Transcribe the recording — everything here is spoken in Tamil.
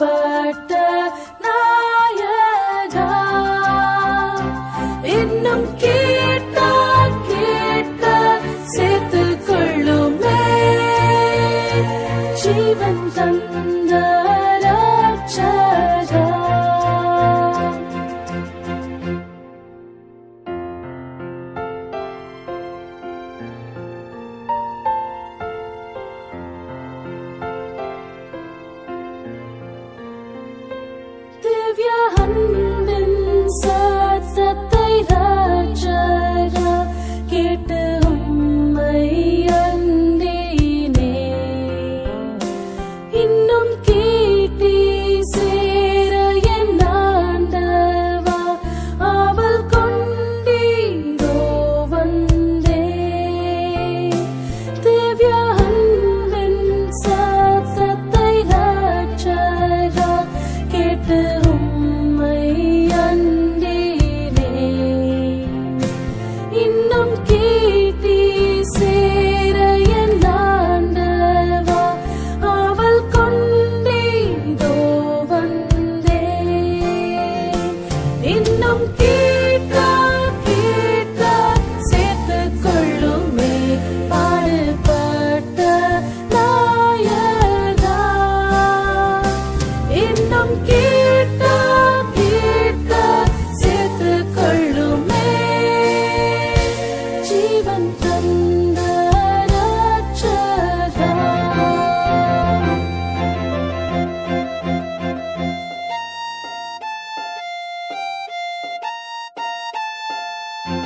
பட்ட நாயகா. இன்னும் கேட்டா கேட்ட சேர்த்து கொள்ளுமே ஜீவன் தன் vía hân